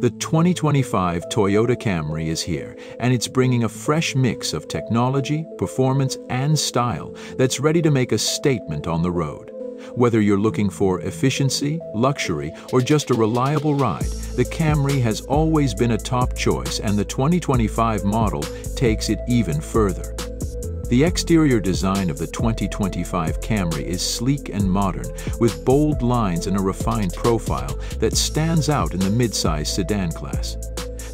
The 2025 Toyota Camry is here, and it's bringing a fresh mix of technology, performance, and style that's ready to make a statement on the road. Whether you're looking for efficiency, luxury, or just a reliable ride, the Camry has always been a top choice and the 2025 model takes it even further. The exterior design of the 2025 Camry is sleek and modern, with bold lines and a refined profile that stands out in the midsize sedan class.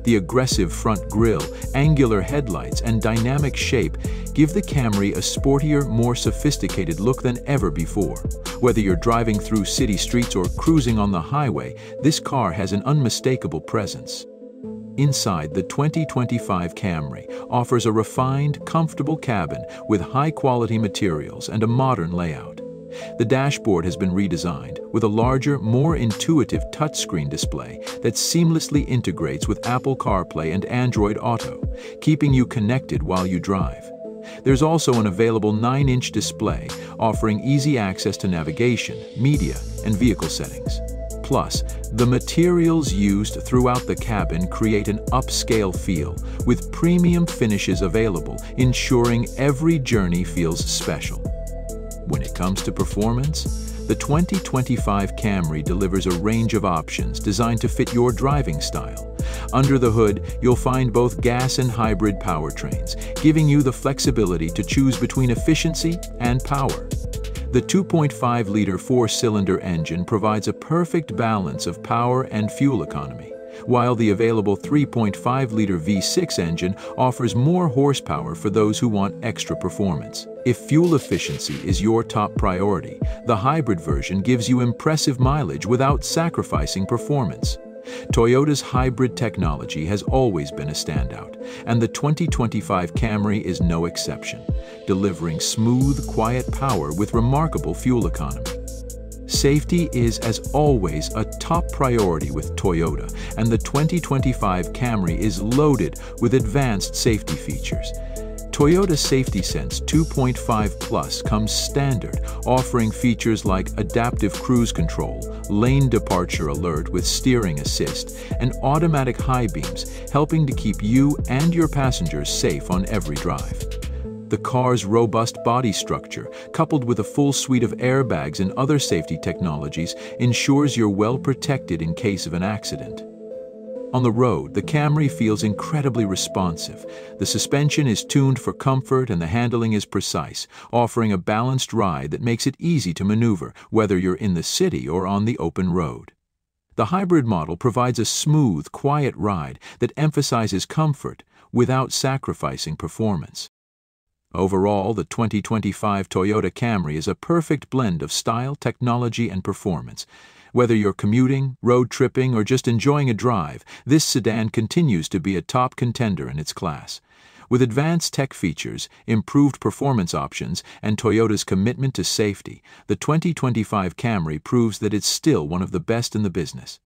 The aggressive front grille, angular headlights, and dynamic shape give the Camry a sportier, more sophisticated look than ever before. Whether you're driving through city streets or cruising on the highway, this car has an unmistakable presence. Inside, the 2025 Camry offers a refined, comfortable cabin with high-quality materials and a modern layout. The dashboard has been redesigned with a larger, more intuitive touchscreen display that seamlessly integrates with Apple CarPlay and Android Auto, keeping you connected while you drive. There's also an available 9-inch display offering easy access to navigation, media, and vehicle settings. Plus, the materials used throughout the cabin create an upscale feel, with premium finishes available, ensuring every journey feels special. When it comes to performance, the 2025 Camry delivers a range of options designed to fit your driving style. Under the hood, you'll find both gas and hybrid powertrains, giving you the flexibility to choose between efficiency and power. The 2.5-liter four-cylinder engine provides a perfect balance of power and fuel economy, while the available 3.5-liter V6 engine offers more horsepower for those who want extra performance. If fuel efficiency is your top priority, the hybrid version gives you impressive mileage without sacrificing performance. Toyota's hybrid technology has always been a standout, and the 2025 Camry is no exception, delivering smooth, quiet power with remarkable fuel economy. Safety is, as always, a top priority with Toyota, and the 2025 Camry is loaded with advanced safety features, Toyota Safety Sense 2.5 Plus comes standard, offering features like adaptive cruise control, lane departure alert with steering assist, and automatic high beams, helping to keep you and your passengers safe on every drive. The car's robust body structure, coupled with a full suite of airbags and other safety technologies, ensures you're well protected in case of an accident. On the road, the Camry feels incredibly responsive. The suspension is tuned for comfort and the handling is precise, offering a balanced ride that makes it easy to maneuver, whether you're in the city or on the open road. The hybrid model provides a smooth, quiet ride that emphasizes comfort without sacrificing performance. Overall, the 2025 Toyota Camry is a perfect blend of style, technology, and performance. Whether you're commuting, road tripping, or just enjoying a drive, this sedan continues to be a top contender in its class. With advanced tech features, improved performance options, and Toyota's commitment to safety, the 2025 Camry proves that it's still one of the best in the business.